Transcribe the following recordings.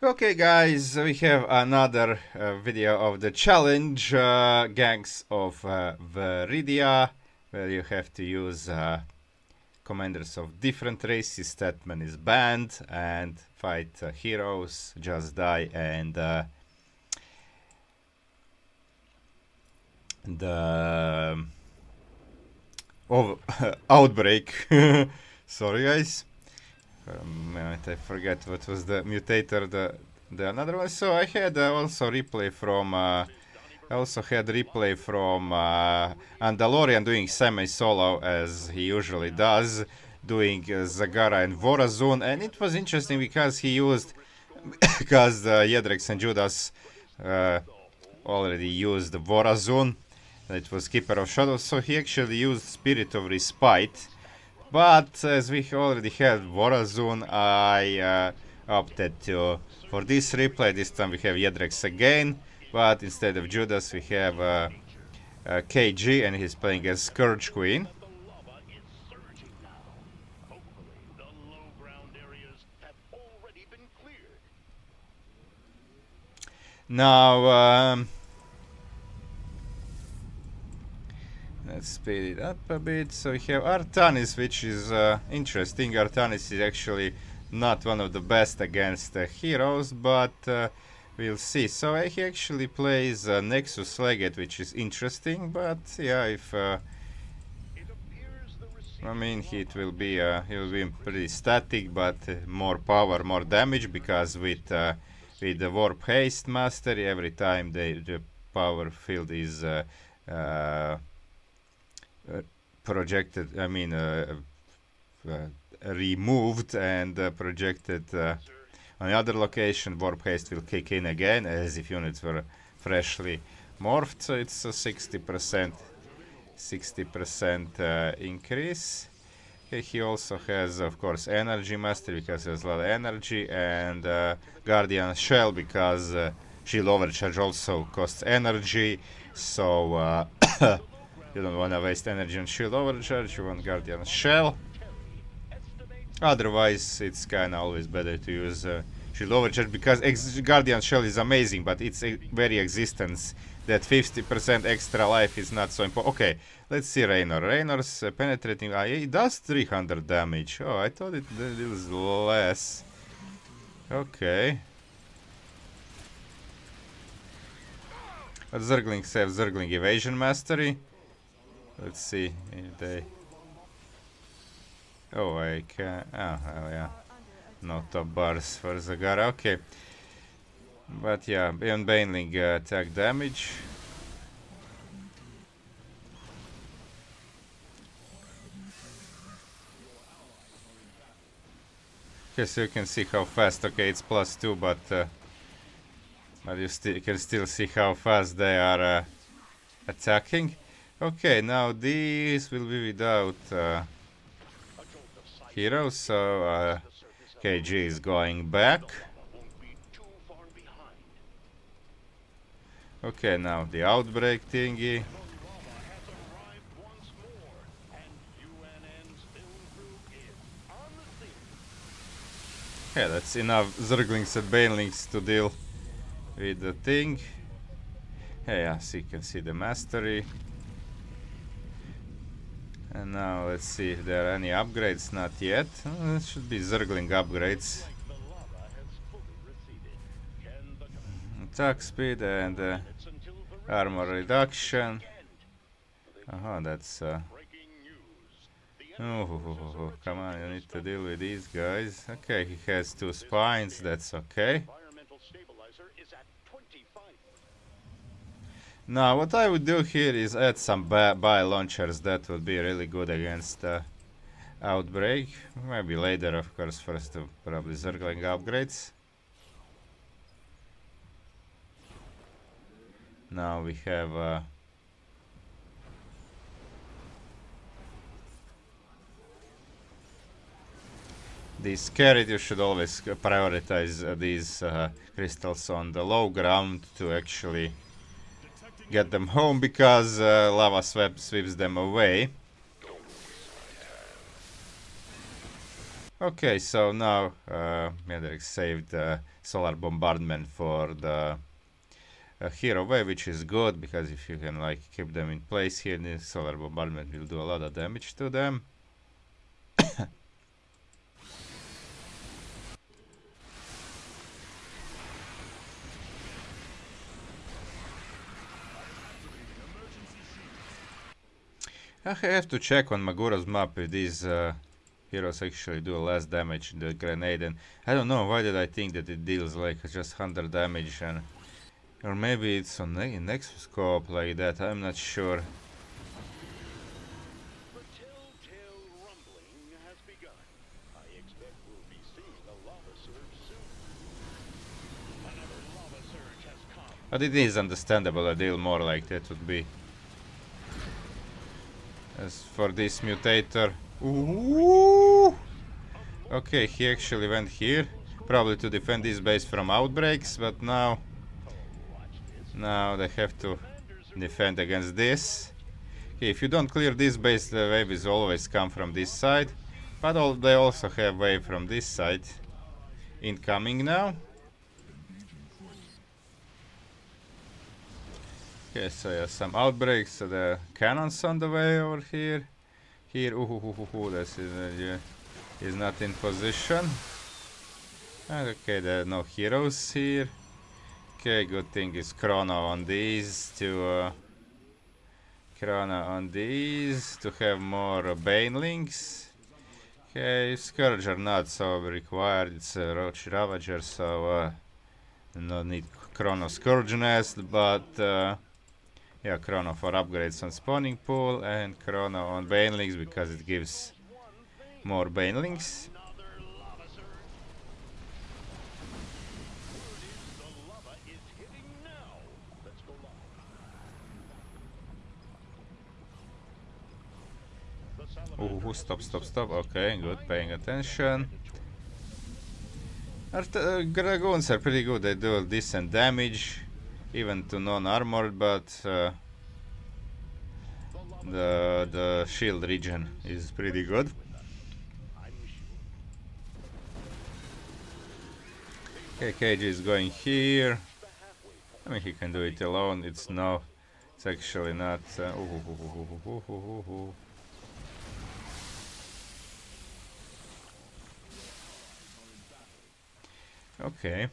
Okay guys, we have another uh, video of the challenge uh, Gangs of uh, Veridia where you have to use uh, commanders of different races, Stetmann is banned and fight uh, heroes, Just Die and uh, the Outbreak. Sorry guys. Um, I forget what was the mutator, the the another one. So I had uh, also replay from. Uh, I also had replay from uh, Andalorian doing semi-solo as he usually does, doing uh, Zagara and Vorazun, and it was interesting because he used because uh, Yedrex and Judas uh, already used Vorazun. It was Keeper of Shadows, so he actually used Spirit of Respite but as we already had Vorazun, I uh, opted to, for this replay, this time we have Yedrex again, but instead of Judas we have uh, uh, KG and he's playing as Scourge Queen. Now, um, Let's speed it up a bit. So we have Artanis, which is uh, interesting. Artanis is actually not one of the best against uh, heroes, but uh, we'll see. So uh, he actually plays uh, Nexus Legate, which is interesting, but yeah, if uh, I mean, it will be uh, it will be pretty static, but more power, more damage, because with with the Warp Haste Mastery, every time the, the power field is uh, projected, I mean, uh, uh, removed and projected on the other location, warp haste will kick in again as if units were freshly morphed. So it's a 60% 60% uh, increase. He also has, of course, energy master because he has a lot of energy, and uh, guardian shell because uh, shield overcharge also costs energy. So You don't want to waste energy on shield overcharge, you want guardian shell. Otherwise, it's kinda always better to use uh, shield overcharge because guardian shell is amazing, but its very existence that 50% extra life is not so important. Okay, let's see Raynor. Raynor's uh, penetrating IA does 300 damage. Oh, I thought it deals less. Okay. But Zerglings have Zergling evasion mastery. Let's see if they... Oh, I can... Oh, hell yeah. No top bars for Zagara, okay. But yeah, beyond Baneling uh, attack damage. Okay, so you can see how fast, okay, it's plus 2, but... Uh, but you st can still see how fast they are uh, attacking. Okay, now this will be without uh, heroes, so uh, KG is going back. Okay, now the outbreak thingy. Okay, that's enough Zerglings and Banelings to deal with the thing. Hey, yes, you can see the mastery. And now let's see if there are any upgrades. Not yet. Uh, it should be Zergling upgrades. Attack speed and uh, armor reduction. Uh -huh, that's... Uh, oh, oh, oh, oh, come on, you need to deal with these guys. Okay, he has two spines, that's okay. Now, what I would do here is add some bio launchers. That would be really good against uh, Outbreak. Maybe later, of course, first to probably Zergling upgrades. Now we have... Uh, these carried, you should always prioritize uh, these uh, crystals on the low ground to actually get them home because uh, lava sweep sweeps them away. Okay, so now uh, saved uh, solar bombardment for the uh, hero wave, which is good because if you can like keep them in place here, the solar bombardment will do a lot of damage to them. I have to check on Magura's map if these uh, heroes actually do less damage the grenade and I don't know why did I think that it deals like just 100 damage and or maybe it's on ne next scope like that, I'm not sure. But it is understandable a deal more like that would be. As for this mutator, Ooh. Okay, he actually went here. Probably to defend this base from outbreaks, but now... Now they have to defend against this. Okay, if you don't clear this base, the wave is always come from this side. But all, they also have wave from this side. Incoming now. Okay, so yeah, some outbreaks, so the cannons on the way over here. Here, ooh, ooh, ooh, ooh, this is, uh, yeah, not in position. Okay, there are no heroes here. Okay, good thing is Chrono on these to uh, Chrono on these to have more uh, Banelings. Okay, Scourge are not so required, it's a Roach Ravager, so uh, no need Chrono Scourge Nest, but uh, yeah, Chrono for upgrades on spawning pool and Chrono on Banelings because it gives more Banelings. Oh, stop, stop, stop. Okay, good, paying attention. Our uh, Dragoons are pretty good, they do decent damage even to non-armored, but uh, the the shield region is pretty good. Okay, KG is going here. I mean, he can do it alone. It's no, it's actually not. Uh, ooh, ooh, ooh, okay.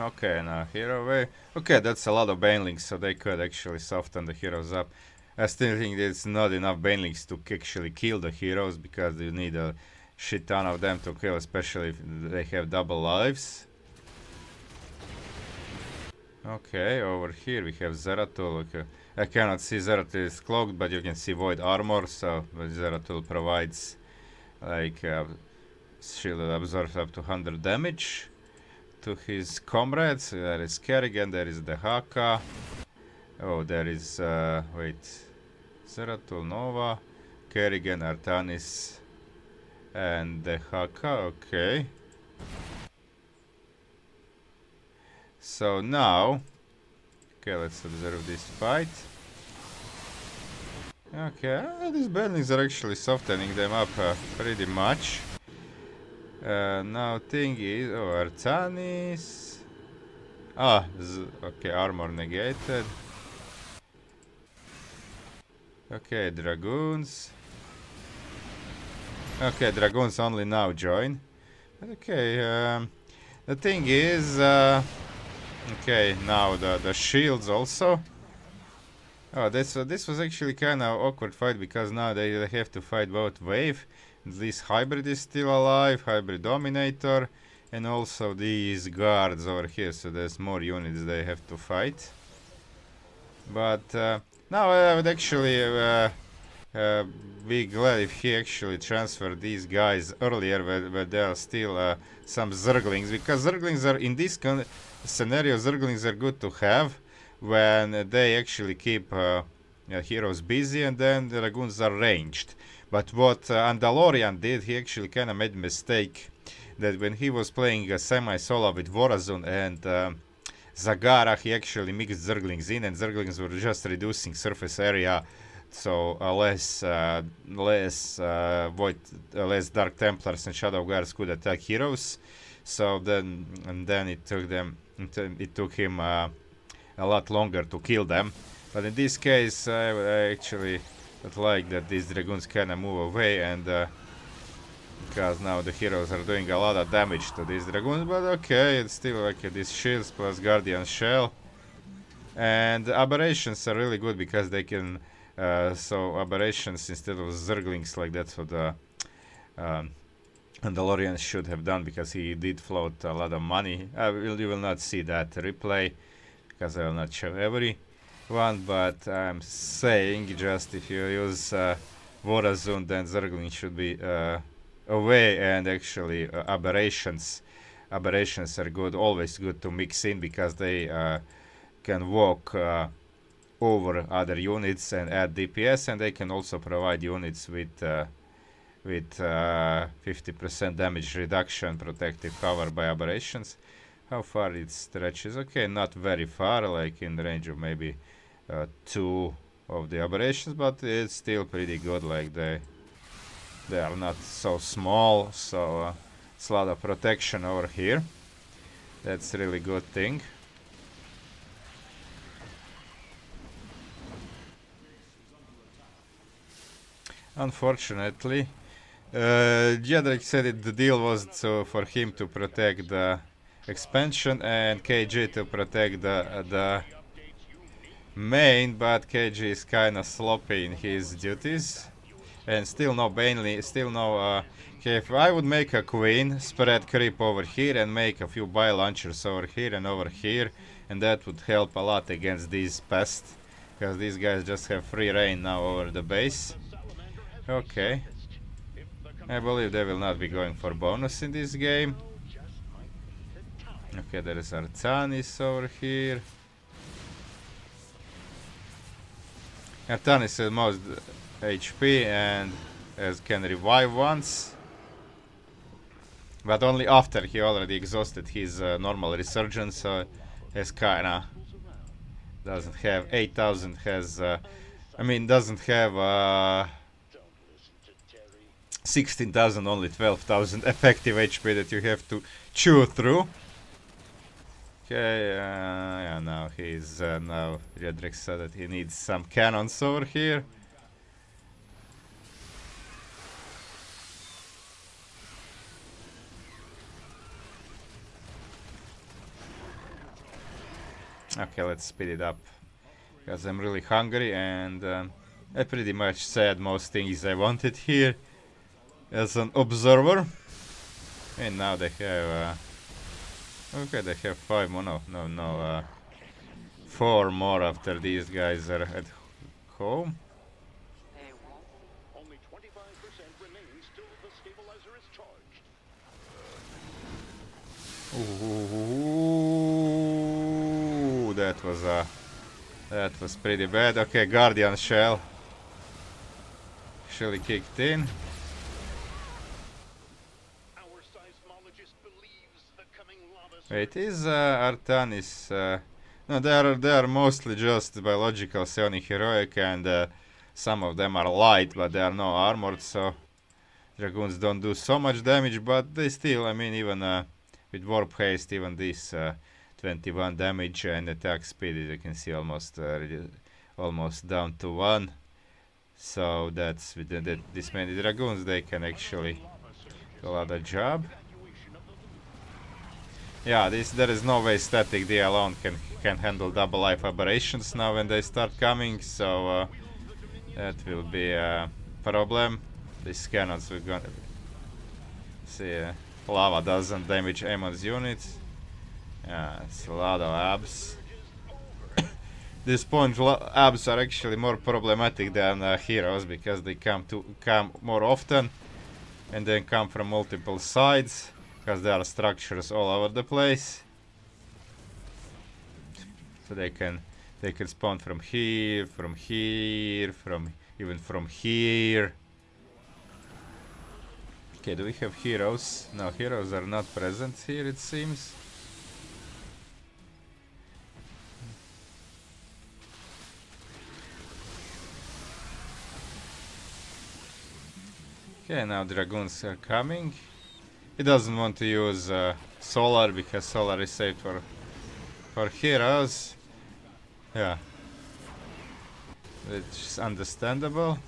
Okay, now hero way. Okay, that's a lot of banelings, so they could actually soften the heroes up. I still think there's not enough banelings to actually kill the heroes because you need a shit ton of them to kill, especially if they have double lives. Okay, over here we have Zeratul. Okay. I cannot see Zeratul is cloaked, but you can see Void Armor, so Zeratul provides like uh, shield absorbs up to 100 damage to his comrades. There is Kerrigan, there is Dehaka. Oh, there is, uh, wait, Zeratul Nova, Kerrigan, Artanis, and the Haka, okay. So now, okay, let's observe this fight. Okay, these buildings are actually softening them up uh, pretty much. Uh, now thing is, oh, Artanis. Ah, okay, armor negated. Okay, dragoons. Okay, dragoons only now join. Okay, um, the thing is, uh, okay, now the the shields also. Oh, this uh, this was actually kind of awkward fight because now they, they have to fight both wave this hybrid is still alive, hybrid dominator, and also these guards over here, so there's more units they have to fight. But uh, now I would actually uh, uh, be glad if he actually transferred these guys earlier where, where there are still uh, some Zerglings, because Zerglings are, in this scenario, Zerglings are good to have when they actually keep heroes busy and then the Dragoons are ranged. But what uh, Andalorian did, he actually kind of made mistake that when he was playing a semi-solo with Vorazun and uh, Zagara, he actually mixed Zerglings in, and Zerglings were just reducing surface area, so uh, less uh, less uh, void, uh, less Dark Templars and Shadow Guards could attack heroes. So then, and then it took them, it took him uh, a lot longer to kill them. But in this case, I, I actually like that these dragoons kind of move away and uh, because now the heroes are doing a lot of damage to these dragoons, but okay, it's still like uh, these shields plus guardian shell. And aberrations are really good because they can, uh, so aberrations instead of zerglings like that's what the um, Andalorian should have done because he did float a lot of money. I will, you will not see that replay because I will not show every one, but I'm saying just if you use uh, Vorazun, then Zergling should be uh, away and actually uh, aberrations aberrations are good always good to mix in because they uh, can walk uh, over other units and add DPS and they can also provide units with uh, with 50% uh, damage reduction protective cover by aberrations. How far it stretches? Okay not very far like in the range of maybe uh, two of the aberrations but it's still pretty good like they they are not so small so uh, it's a lot of protection over here. That's really good thing. Unfortunately uh, Jedrick said it, the deal was to, for him to protect the expansion and KG to protect the, the main, but KG is kinda sloppy in his duties and still no Bainley, still no... Uh, if I would make a queen, spread creep over here and make a few bio launchers over here and over here, and that would help a lot against these pests, because these guys just have free reign now over the base. Okay. I believe they will not be going for bonus in this game. Okay, there is Artanis over here. Artanis is the most HP and as can revive once. But only after he already exhausted his uh, normal resurgence, so his kinda doesn't have 8000 has uh, I mean doesn't have uh, 16,000 only 12,000 effective HP that you have to chew through. Okay, uh, yeah, now he's uh, now Jedrick said that he needs some cannons over here. Okay, let's speed it up. Because I'm really hungry and um, I pretty much said most things I wanted here as an observer. And now they have... Uh, okay, they have five more. No, no, no. Uh, four more after these guys are at home. Ooh that was uh, that was pretty bad. Okay, Guardian Shell actually kicked in. Wait, is uh, Artanis... Uh, no, they are, they are mostly just biological, psionic, heroic, and uh, some of them are light, but they are no armored, so Dragoons don't do so much damage, but they still, I mean, even uh, with Warp Haste, even this uh, 21 damage and attack speed as you can see almost uh, almost down to 1 so that's with the, the, this many dragoons they can actually do a lot of job yeah this there is no way static D alone can can handle double life aberrations now when they start coming so uh, that will be a problem. These cannons we're gonna see uh, lava doesn't damage Amon's units. Yeah, it's a lot of abs. this point, abs are actually more problematic than uh, heroes because they come to come more often and then come from multiple sides because there are structures all over the place. So they can they can spawn from here, from here, from even from here. Okay, do we have heroes? No, heroes are not present here, it seems. Okay, now dragoons are coming. He doesn't want to use uh, solar because solar is saved for for heroes. Yeah, it's understandable.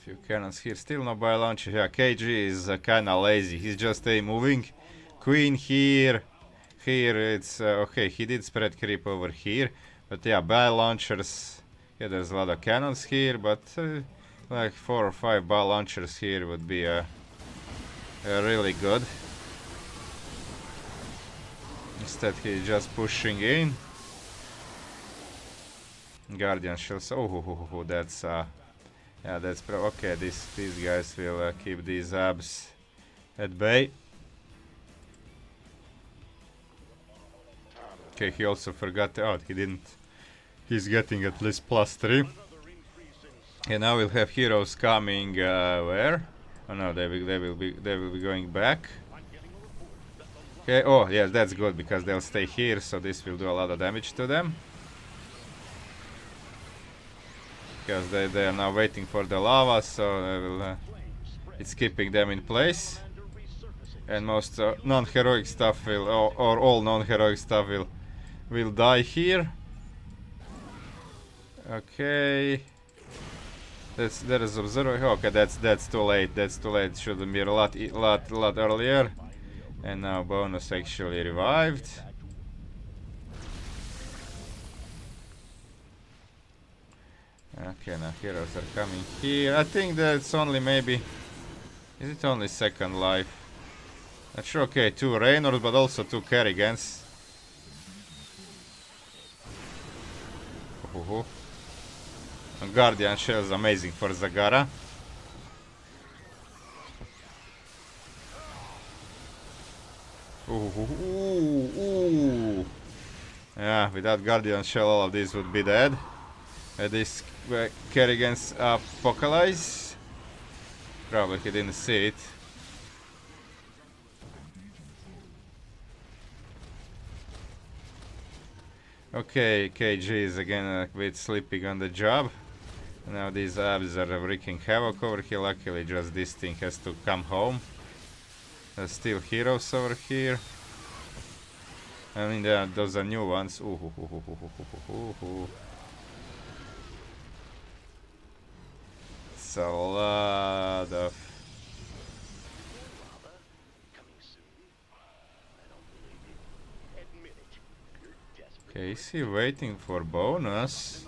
Few cannons here, still no bio launcher. Yeah, KG is uh, kinda lazy. He's just a moving. Queen here. Here it's uh, okay. He did spread creep over here, but yeah, bio launchers. Yeah, there's a lot of cannons here, but uh, like four or five bio launchers here would be uh, uh, really good. Instead, he's just pushing in. Guardian shells. Oh, that's uh, yeah, that's pro. Okay, this these guys will uh, keep these abs at bay. Okay, he also forgot. Oh, he didn't. He's getting at least plus three. And now we'll have heroes coming. Uh, where? Oh no, they will. They will be. They will be going back. Okay. Oh, yes, that's good because they'll stay here, so this will do a lot of damage to them. Because they, they are now waiting for the lava, so will, uh, it's keeping them in place. And most uh, non-heroic stuff will, or, or all non-heroic stuff will, will die here. Okay. That's that is observer. Okay, that's that's too late. That's too late. Should have been a lot lot lot earlier. And now bonus actually revived. Okay, now heroes are coming here. I think that's only maybe... Is it only second life? Not sure. Okay, two Raynors, but also two Kerrigans. Uh -huh. Guardian Shell is amazing for Zagara. Ooh, ooh, ooh. Yeah, without Guardian Shell all of these would be dead. Uh, this uh, Kerrigan's Apocalypse. Probably he didn't see it. Okay, KG is again a bit sleeping on the job. Now these abs are wreaking havoc over here. Luckily just this thing has to come home. There's still heroes over here. I mean, those are new ones. Ooh, ooh, ooh, a lot of... Okay, is he waiting for bonus?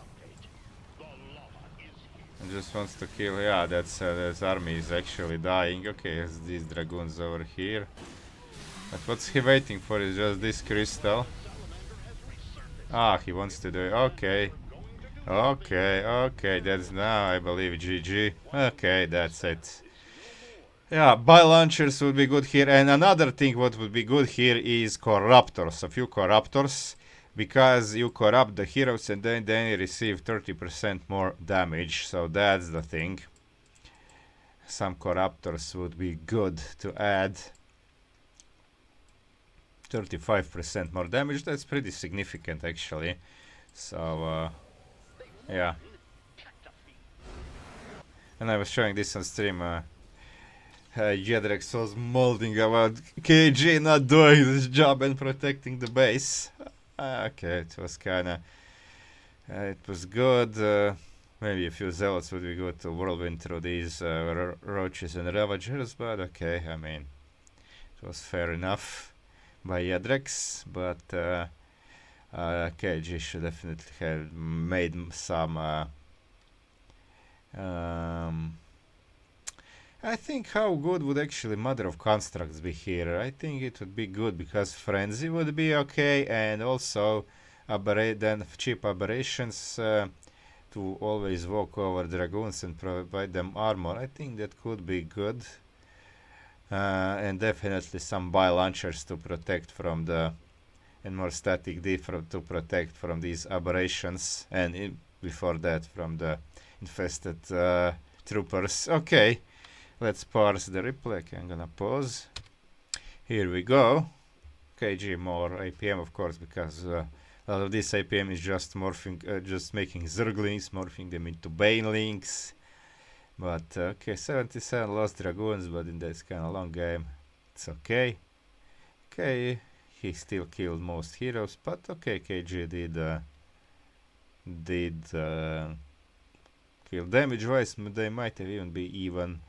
He just wants to kill, yeah, that's, uh, that's army is actually dying. Okay, has these dragoons over here. But what's he waiting for is just this crystal. Ah, he wants to do it. Okay. Okay, okay, that's now, I believe, GG. Okay, that's it. Yeah, bio launchers would be good here. And another thing what would be good here is corruptors. A few corruptors. Because you corrupt the heroes and then, you receive 30% more damage. So that's the thing. Some corruptors would be good to add. 35% more damage. That's pretty significant actually. So... Uh, yeah. And I was showing this on stream. Uh, uh, Jedrex was molding about KG not doing this job and protecting the base. Uh, okay, it was kinda... Uh, it was good. Uh, maybe a few zealots would be good to whirlwind through these uh, roaches and ravagers, but okay, I mean, it was fair enough by Jedrex, but uh, uh, KG should definitely have made some uh, um, I think how good would actually Mother of Constructs be here? I think it would be good because Frenzy would be okay and also then cheap aberrations uh, to always walk over dragoons and provide them armor. I think that could be good. Uh, and definitely some bio launchers to protect from the and more static D to protect from these aberrations and before that from the infested uh, troopers. Okay, let's parse the replay. Okay, I'm gonna pause. Here we go. KG more APM, of course, because uh, a lot of this APM is just morphing, uh, just making Zerglings, morphing them into Banelings. But uh, okay, 77 lost Dragoons, but in this kind of long game, it's okay. Okay, he still killed most heroes, but okay, KG did uh, did uh, kill damage wise. They might have even be even,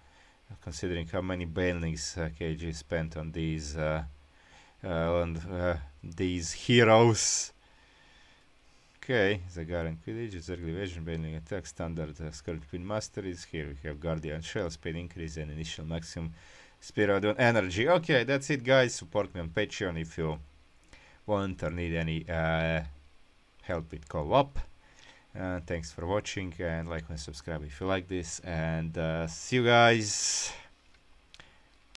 considering how many banelings uh, KG spent on these uh, uh, on uh, these heroes. Okay, Zagaren Quidditch, Zergling Evasion, Baneling Attack, Standard uh, Scarlet Queen Masteries. Here we have Guardian Shell, Speed Increase, and Initial Maximum Spirit on Energy. Okay, that's it, guys. Support me on Patreon if you want or need any uh, help with co-op. Uh, thanks for watching and like and subscribe if you like this and uh, see you guys